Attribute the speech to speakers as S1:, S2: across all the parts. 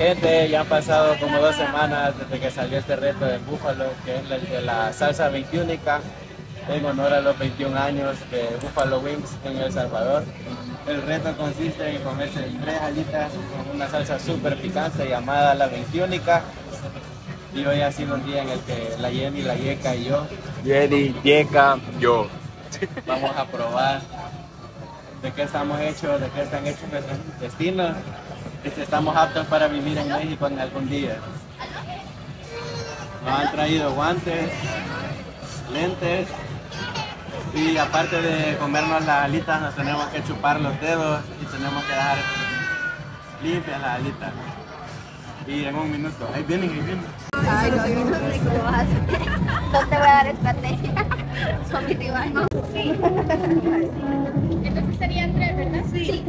S1: Gente, ya han pasado como dos semanas desde que salió este reto de Búfalo, que es el de la salsa 21 en honor a los 21 años de Buffalo Wings en El Salvador. El reto consiste en comerse tres alitas con una salsa súper picante llamada la 21 y hoy ha sido un día en el que la Jenny, la Yeka y yo
S2: Jenny, Yeka, yo.
S1: vamos a probar de qué estamos hechos, de qué están hechos nuestros destinos y si estamos aptos para vivir en México en algún día. Nos han traído guantes, lentes y aparte de comernos las alitas nos tenemos que chupar los dedos y tenemos que dejar limpias las alitas. Y en un minuto, ahí vienen, ahí vienen.
S3: Ay, no, yo no sé cómo vas. No te voy a dar estrategia. Son mis rivales. Sí. Serían tres, ¿verdad? Sí.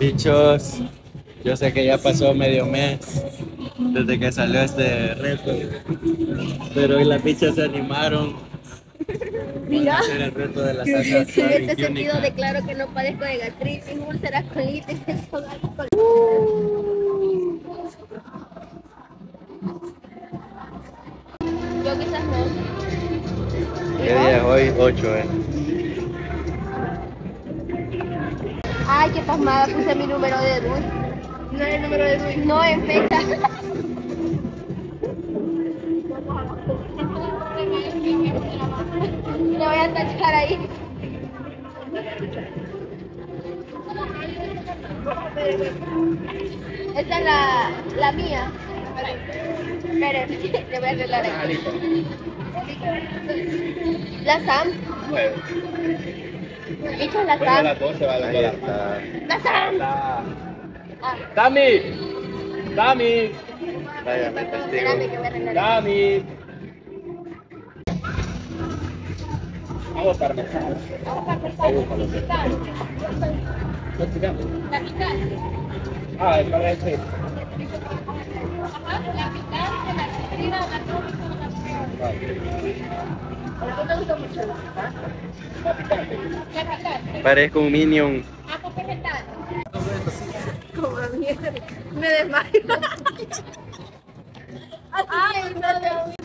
S1: Bichos, yo sé que ya pasó medio mes desde que salió este reto, pero hoy las bichas se animaron
S3: Mira.
S1: hacer el reto de la salsa
S3: En este sentido declaro que no padezco de gastritis, úlceras, colitis, son alcohol. Yo quizás no.
S1: ¿Qué día es hoy? 8, eh.
S3: Ay, qué pasmada, puse mi número de DUI. No es el número de DUI. No, en fecha. Le voy a tachar ahí. Esta es la, la mía. Esperen, le voy a arreglar aquí. La Sam. Esta es la Sam.
S1: 12 va la
S2: Ahí está.
S3: La Sam. Ah,
S2: Dami, Dami,
S1: Vaya, me testigo.
S3: espérame que voy a arreglar.
S2: Dami. Vamos para empezar.
S3: La mitad.
S2: Ah, es para este.
S3: Ajá, la mitad de la cocina, la torta, la ¿No te gusta mucho.
S1: Parezco un minion.
S3: Como mierda. Me desmayo. Ay, no,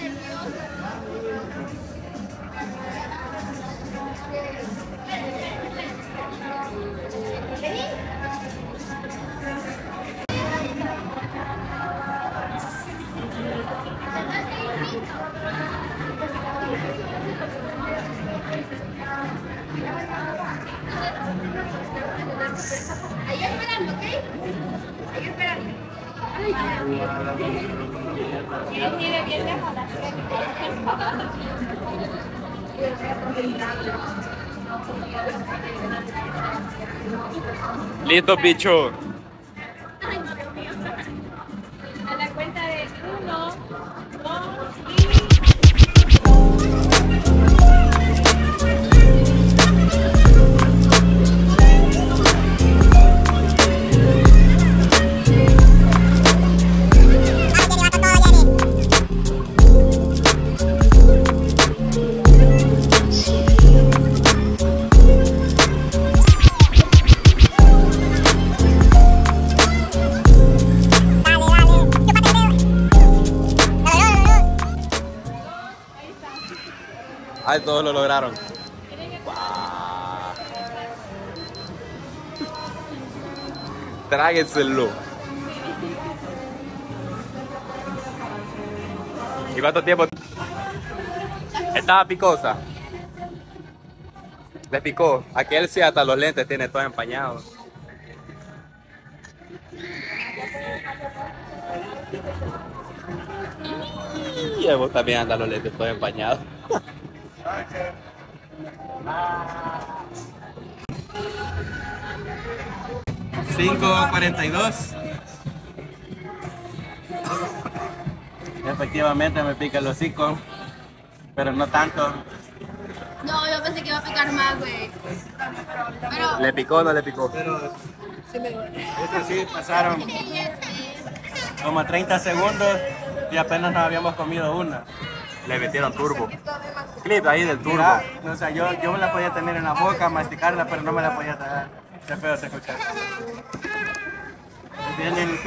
S2: Listo, bicho. Todos lo lograron. Tráguenselo. ¿Y cuánto tiempo? Estaba picosa. Le picó. Aquel sí hasta los lentes tiene todo empañado. Y vos también hasta los lentes todo
S1: empañado. 5.42. Efectivamente me pica el hocico, pero no tanto.
S3: No, yo pensé que iba a picar más, güey.
S2: ¿Le picó o no le picó? Pero...
S1: Eso sí, pasaron como 30 segundos y apenas nos habíamos comido una.
S2: Le metieron turbo. Clip ahí del turbo.
S1: Mira, o sea, yo, yo me la podía tener en la boca, masticarla, pero no me la podía tragar. Qué feo se escucha. Es
S2: Viene el,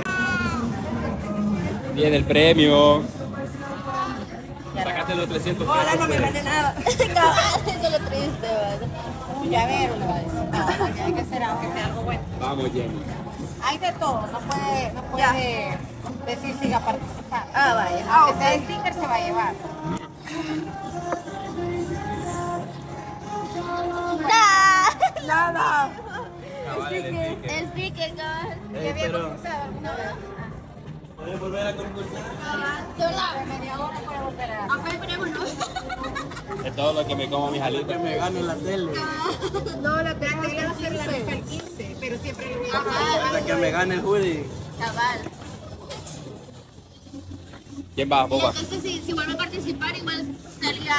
S2: viene el premio. Sacaste los 300
S4: Hola,
S2: pesos.
S4: no me
S2: pues.
S4: gané nada.
S3: Cabal, eso es lo triste, ¿vale?
S4: Llavero le va a decir. Hay que hacer aunque sea algo bueno.
S2: Vamos, Jenny.
S4: Hay de todo, no puede, no puede decir siga participando.
S3: Ah, vaya.
S4: Aunque sea sticker se va a llevar.
S3: Nada.
S2: Sticker.
S3: Sticker, cabal.
S1: Eh, pero
S2: Puedes volver a concursar.
S3: Sola.
S4: Media hora puede volver a
S3: Acá esperémonos.
S2: Es todo lo que me como mis alitas. me gano en la tele.
S3: No, la tengo
S4: le va a hacer la rifa el 15, pero siempre le voy a
S3: Ajá.
S2: Hasta que me gane el hoodie.
S3: Cabal.
S2: ¿Quién va,
S3: Y
S2: boba?
S3: entonces, si, si vuelve a participar, igual salía.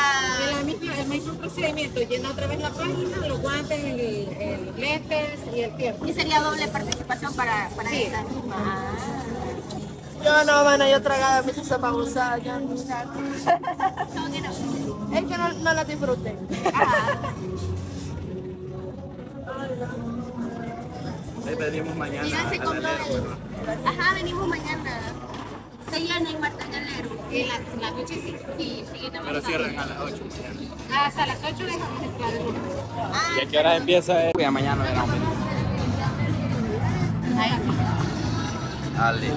S4: El mismo procedimiento, llena otra vez la página, los guantes, el, el lentes y el tiempo.
S3: Y sería doble participación para, para
S4: Sí.
S3: esa. Ah.
S5: Yo no, mano, yo tragaba mis sopa usada, yo no.
S3: ¿Cómo que no?
S5: Es que no, no la disfruté.
S3: Ajá.
S2: Ahí venimos mañana
S3: Mira, se
S2: a la
S3: compró el-. Ajá, venimos mañana. Se llena y Marta Galero.
S4: En la, la noche sí.
S3: Sí, sí, no
S2: Pero cierran a las 8 mañana.
S4: Hasta las 8 dejamos el grupo.
S2: ¿Y a qué hora empieza? Ya mañana verán. Dale.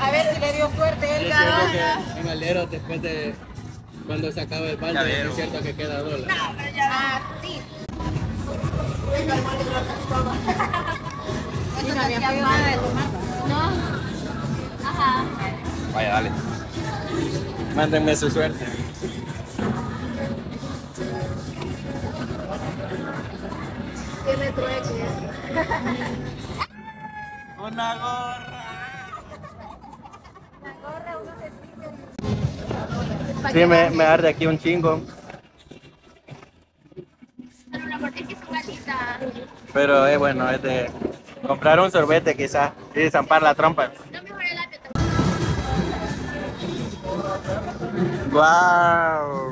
S4: A ver si le dio fuerte el
S1: en Alero después de cuando se acaba el baño,
S2: Llavero.
S1: es cierto que queda dólar.
S4: Ah, sí. No había podido nada de tomar. ¿va?
S3: No. Ajá.
S2: Vaya, dale.
S1: Mándenme su suerte.
S5: Tiene trueque.
S1: Una gorra. Sí, me, me arde aquí un chingo.
S3: Pero es es
S1: bueno, es de comprar un sorbete quizás y zampar la trompa.
S3: No.
S1: ¡Wow!